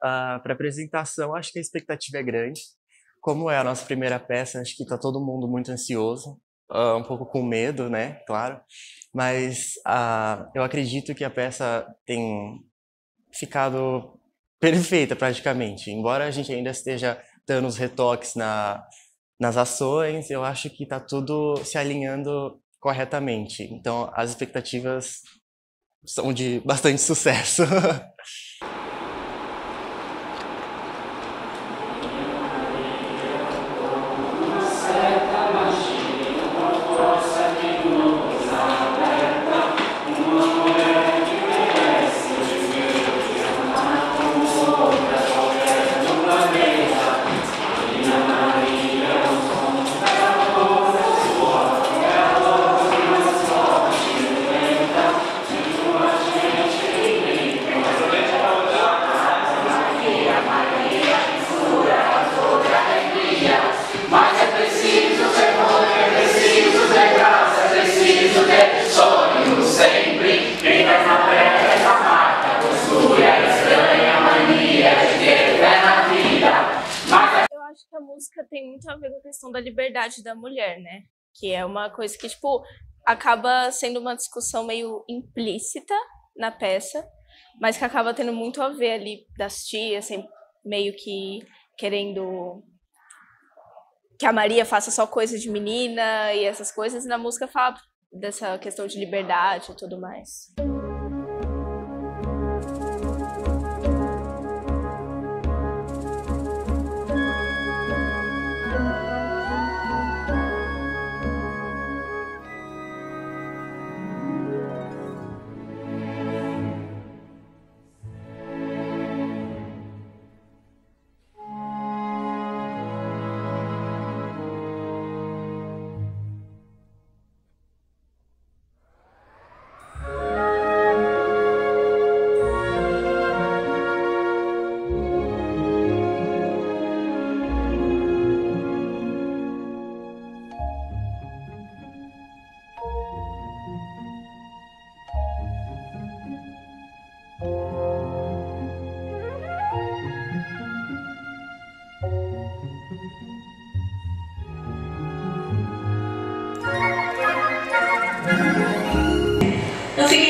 para a apresentação, acho que a expectativa é grande. Como é a nossa primeira peça, acho que está todo mundo muito ansioso, uh, um pouco com medo, né? Claro. Mas uh, eu acredito que a peça tem ficado perfeita praticamente. Embora a gente ainda esteja dando os retoques na, nas ações, eu acho que está tudo se alinhando corretamente. Então, as expectativas são de bastante sucesso. muito a ver com a questão da liberdade da mulher, né? Que é uma coisa que, tipo, acaba sendo uma discussão meio implícita na peça, mas que acaba tendo muito a ver ali das tias, assim, meio que querendo que a Maria faça só coisa de menina e essas coisas, e na música fala dessa questão de liberdade e tudo mais.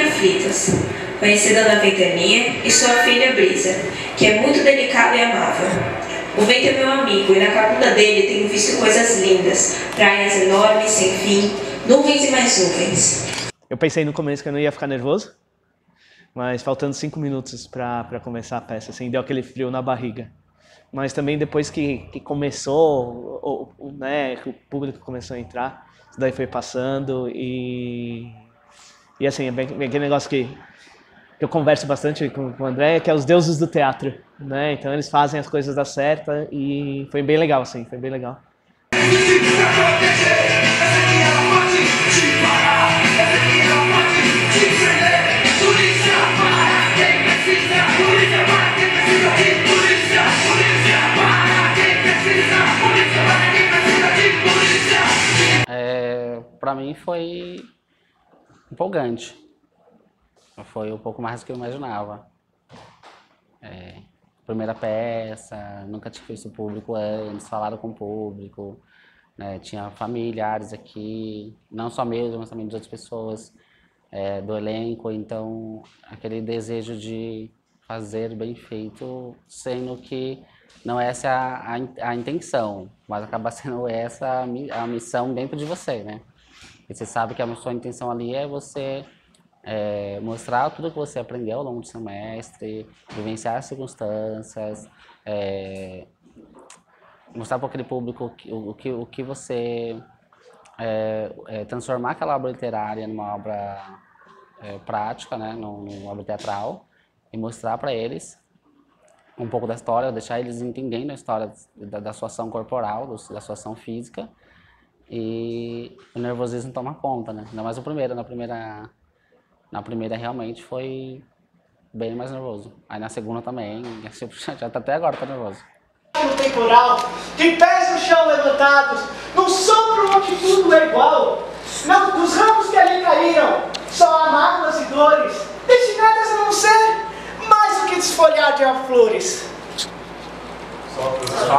Aflitas, conhecida na ventania, e sua filha Brisa, que é muito delicada e amável. O vento é meu amigo, e na cabunda dele tenho visto coisas lindas, praias enormes, sem fim, nuvens e mais nuvens. Eu pensei no começo que eu não ia ficar nervoso, mas faltando cinco minutos para começar a peça, assim, deu aquele frio na barriga. Mas também depois que, que começou, o, o, né, que o público começou a entrar, isso daí foi passando e e assim, é bem, bem aquele negócio que, que eu converso bastante com, com o André, que é os deuses do teatro, né? Então eles fazem as coisas dar certo e foi bem legal, assim, foi bem legal. É, para mim foi empolgante. Foi um pouco mais do que eu imaginava. É, primeira peça, nunca tinha visto o público antes, falaram com o público, né, tinha familiares aqui, não só meus, mas também de outras pessoas é, do elenco, então aquele desejo de fazer bem feito, sendo que não essa é a, a, a intenção, mas acaba sendo essa a missão dentro de você, né? E você sabe que a sua intenção ali é você é, mostrar tudo que você aprendeu ao longo do semestre, vivenciar as circunstâncias, é, mostrar para aquele público o, o, que, o que você é, é, transformar aquela obra literária numa obra é, prática, né, numa obra teatral, e mostrar para eles um pouco da história, deixar eles entendendo a história da, da sua ação corporal, da sua ação física, e o nervosismo toma conta, né? Ainda mais o primeiro, na primeira, na primeira realmente foi bem mais nervoso. Aí na segunda também, já tá até agora tá nervoso. No temporal, tem pés no chão levantados, num sopro onde tudo é igual. Não, dos ramos que ali caíram, só há mágoas e dores, destinadas a não ser mais do que desfolhar de flores.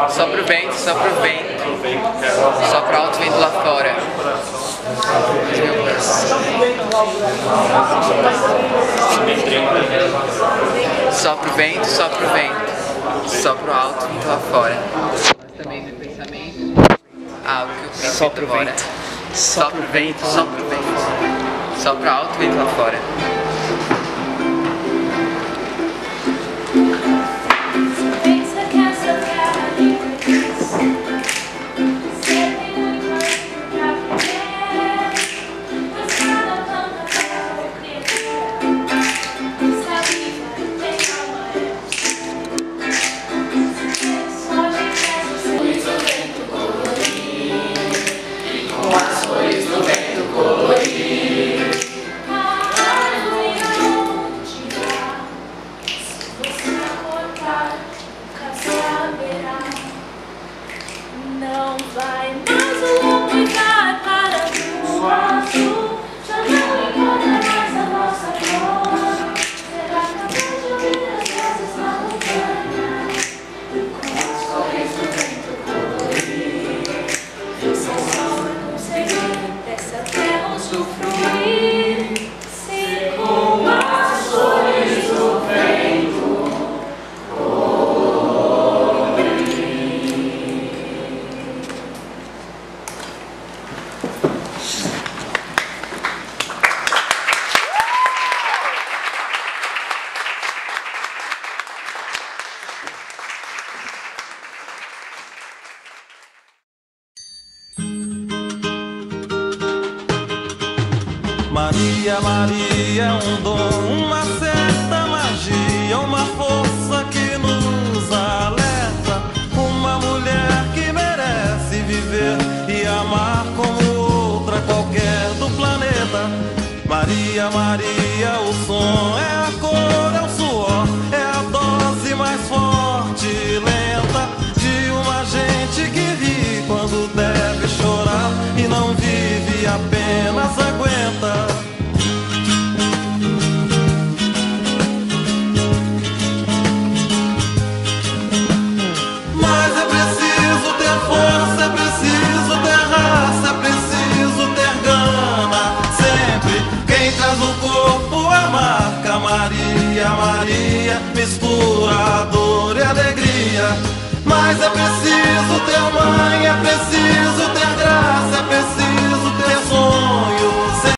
Sopra o vento, sopra o vento. Sopra alto vento lá fora. Meu coração. Sopra o vento, sopra o vento. Sopra o alto vento lá fora. Também no pensamento. Algo que o pensamento Sopra o fora. vento. Sopra o vento, sopra o vento. Sopra alto vento lá fora. Maria, Maria é um dom, uma certa magia, uma força que nos alerta. Uma mulher que merece viver e amar como outra qualquer do planeta. Maria, Maria, o som é a cor, é o suor, é a dose mais forte e lenta de uma gente que ri quando deve chorar e não vive apenas aguenta.